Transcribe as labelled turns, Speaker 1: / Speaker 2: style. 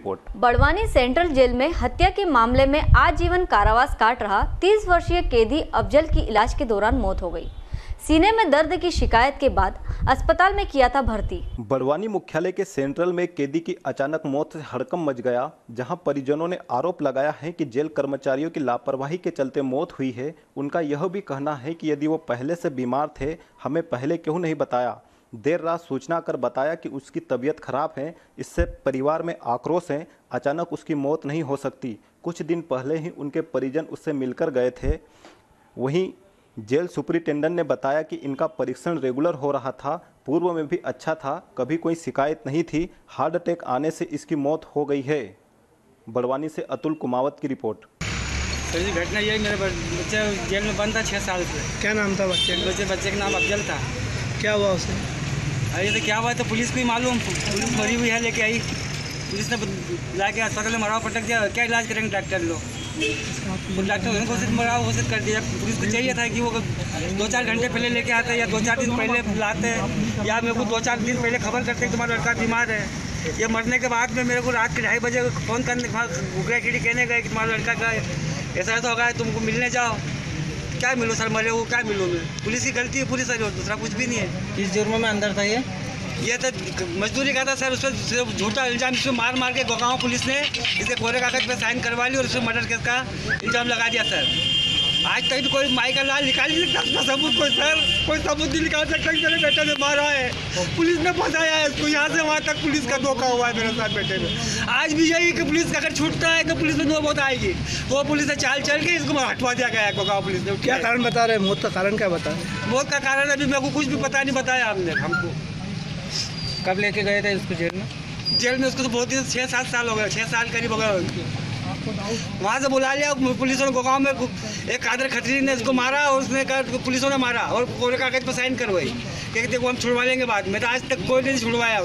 Speaker 1: Report.
Speaker 2: Barwani central jail में हत्या के मामले में आजीवन कारावास काट रहा 30 वर्षीय कैदी अफजल की इलाज के दौरान मौत हो गई। सीने में दर्द की शिकायत के बाद अस्पताल में किया था भर्ती।
Speaker 1: बड़वानी मुख्यालय के सेंट्रल में कैदी की अचानक मौत से हड़कम मच गया जहाँ परिजनों ने आरोप लगाया है कि जेल कर्मचारियों की लापरवाही के चलते मौत हुई है। उनका यह भी कहना है कि यदि वो पहले से बीमार थे हमें पहले क्यों नहीं बताया? देर रात सूचना कर बताया कि उसकी तबीयत खराब है इससे परिवार में आक्रोश है अचानक उसकी मौत नहीं हो सकती। कुछ दिन पहले ही उनके परिजन उससे मिलकर गए थे। वहीं जेल सुपरिटेंडेंट ने बताया कि इनका परीक्षण रेगुलर हो रहा था पूर्व में भी अच्छा था कभी कोई शिकायत नहीं थी हार्ट अटैक आने से इसकी मौत हो गई है। बड़वानी से अतुल कुमावत की रिपोर्ट।
Speaker 3: सर जी घटना यही मेरा बच्चा जेल में बंद था छः साल से।
Speaker 4: क्या नाम था बच्चे
Speaker 3: बच्चे बच्चे का नाम अफजल था।
Speaker 4: क्या हुआ उसे
Speaker 3: अरे तो क्या हुआ तो पुलिस को ही मालूम। पुलिस मरी हुई है, लेके आई। पुलिस ने ला के अस्पताल में मराव पटक दिया। क्या इलाज करेंगे डॉक्टर लोग? वो डॉक्टर घोषित मराव, घोषित कर दिया। पुलिस को चाहिए था कि वो दो चार घंटे पहले लेके आते, या दो चार दिन पहले लाते या मेरे को दो चार दिन पहले खबर करते कि तुम्हारा लड़का बीमार है। ये मरने के बाद में मेरे को रात के ढाई बजे फ़ोन करने के बाद घुगरा खिड़ी कहने गए कि तुम्हारा लड़का का ऐसा ऐसा होगा, तुमको मिलने जाओ। क्या मिलो सर? मरे हो क्या मिलो मैं? पुलिस की गलती है पुलिस और दूसरा कुछ भी नहीं है।
Speaker 4: किस जुर्म में अंदर था ये?
Speaker 3: ये तो मजदूरी का था सर उस पर झूठा इल्ज़ाम इसमें मार मार के गोगांव पुलिस ने इसे कोरे कागज़ पर साइन करवा ली और उसमें मर्डर केस का इल्ज़ाम लगा दिया सर। आज तक भी कोई माई का लाल निकाल नहीं सकता। सबूत कोई सर कोई सबूत नहीं निकाल सकता कि मेरे बेटे ने मारा है। पुलिस ने फंसाया है इसको। यहाँ से वहाँ तक पुलिस का धोखा हुआ है मेरे साथ बेटे में। आज भी यही कि पुलिस अगर छूटता है तो पुलिस में नौबत आएगी। वो पुलिस से चाल चल के इसको हटवा दिया गया है पुलिस ने।
Speaker 4: क्या कारण बता रहे हैं? मौत का कारण क्या बता
Speaker 3: मौत का कारण अभी मेरे को कुछ भी पता नहीं बताया हमने हमको।
Speaker 4: कब लेके गए थे इसको जेल में?
Speaker 3: जेल में उसको तो बहुत दिन छः सात साल हो गए छः साल करीब हो गए वहाँ से बुला लिया पुलिसों ने गाँव में एक कादर खतरी ने इसको मारा और उसने कहा पुलिसों ने मारा और पूरे कागज़ पर साइन करवाई। देखो, हम छुड़वा लेंगे बाद में। तो आज तक कोई नहीं छुड़वाया